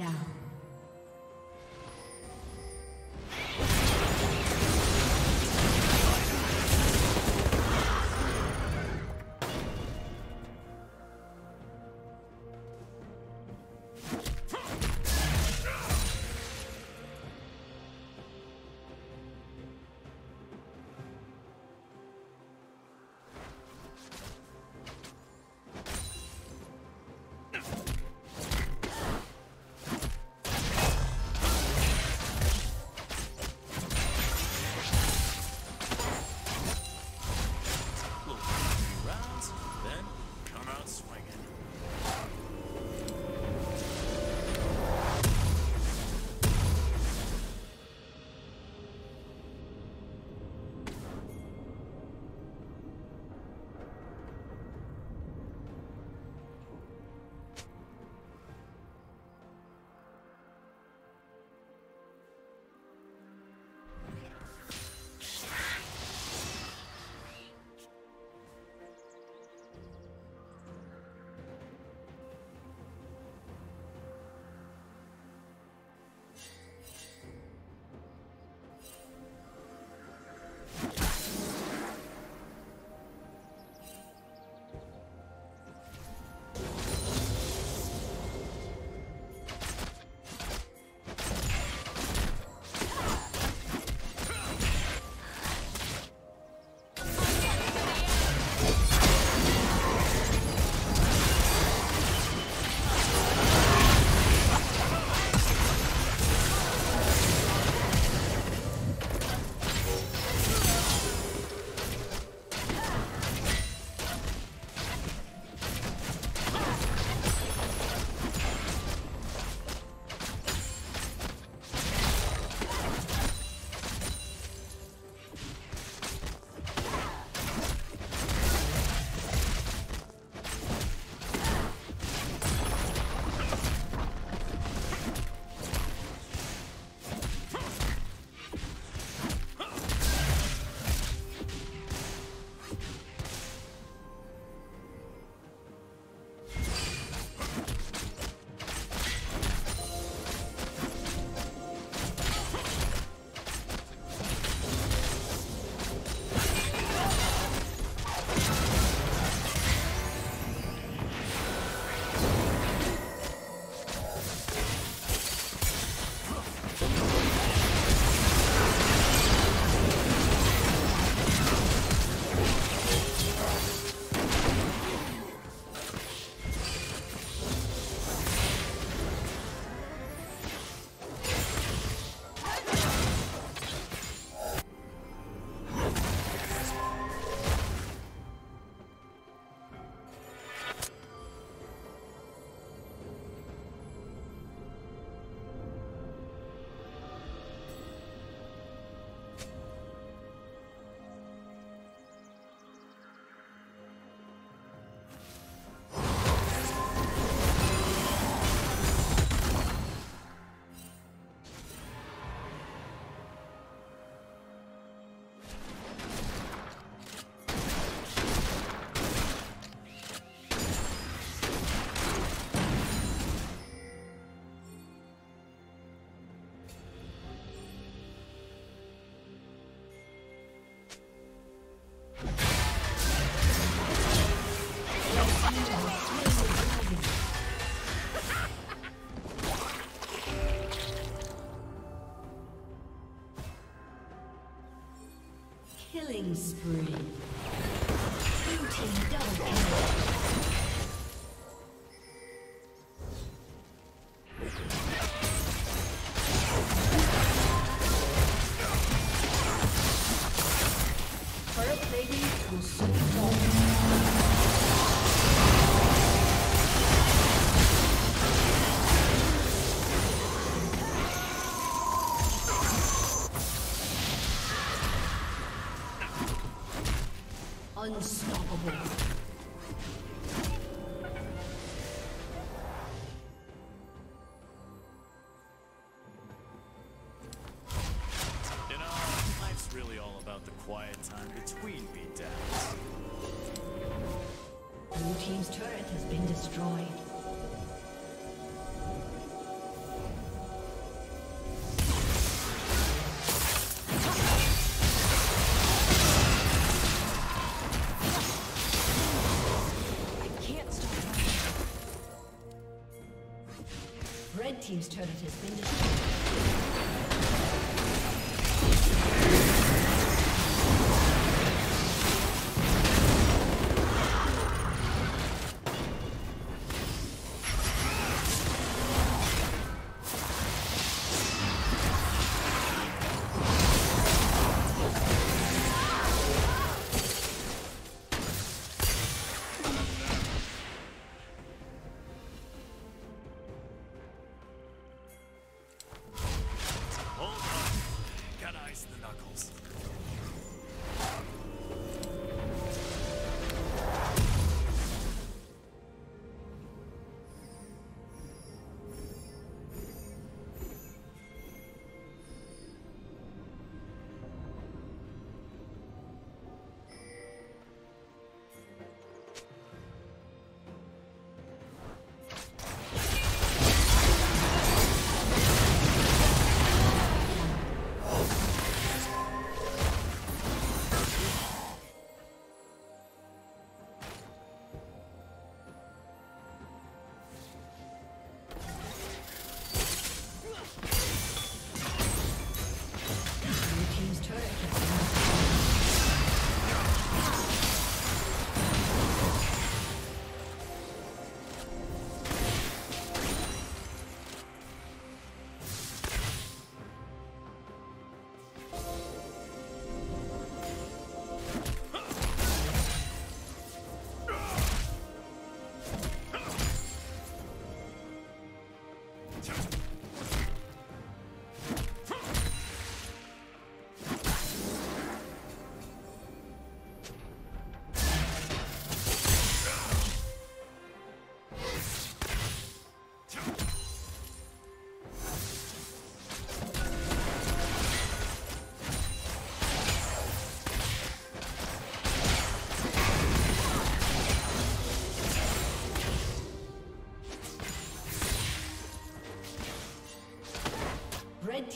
Down. Killing spree. Unstoppable. has been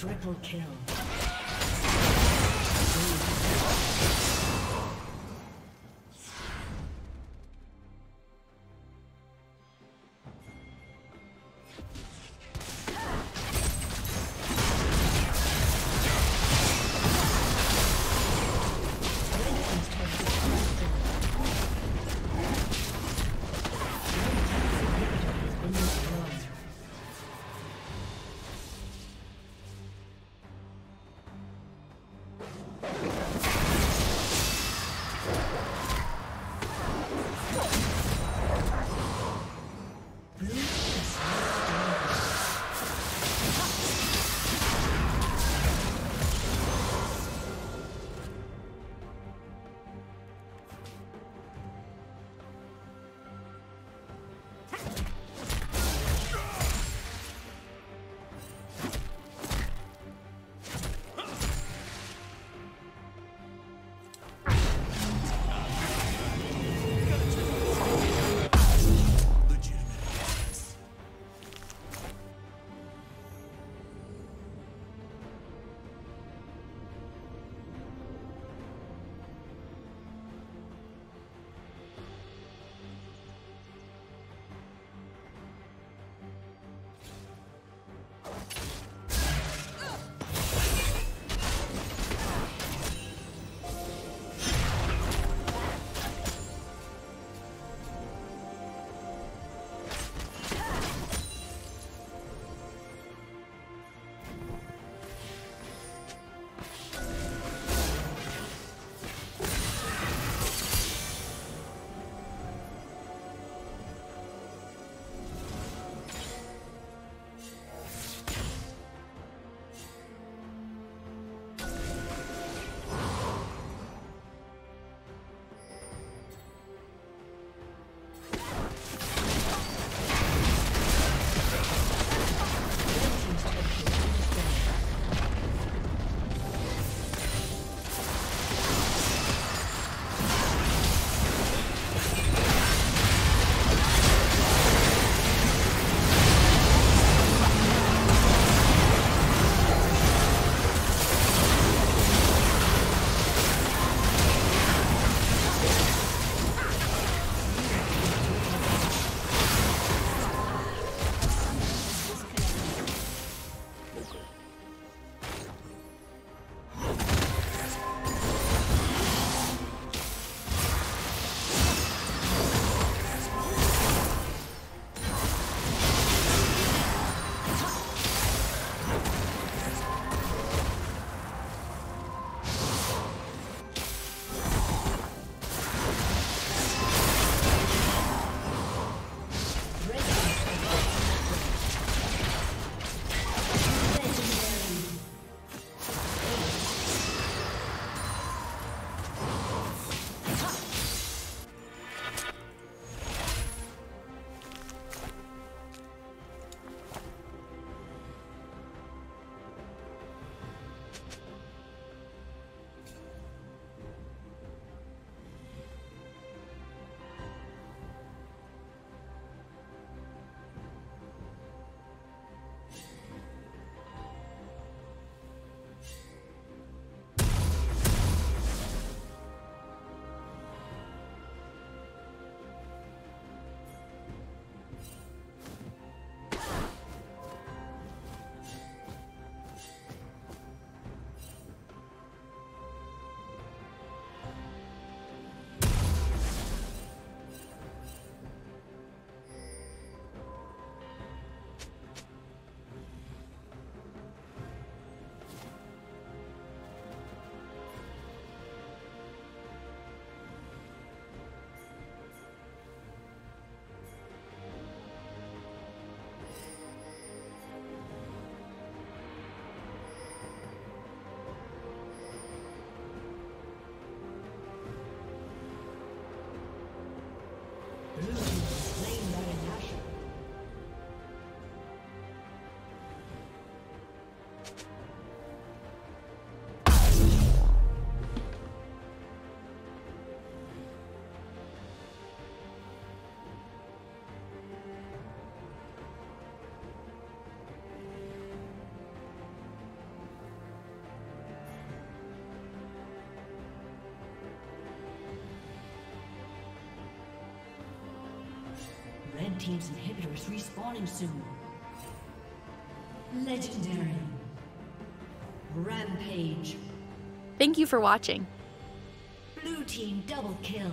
Triple kill. Team's inhibitor is respawning soon. Legendary. Rampage. Thank you for watching. Blue Team double kill.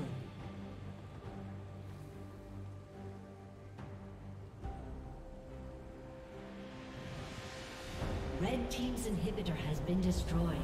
Red Team's inhibitor has been destroyed.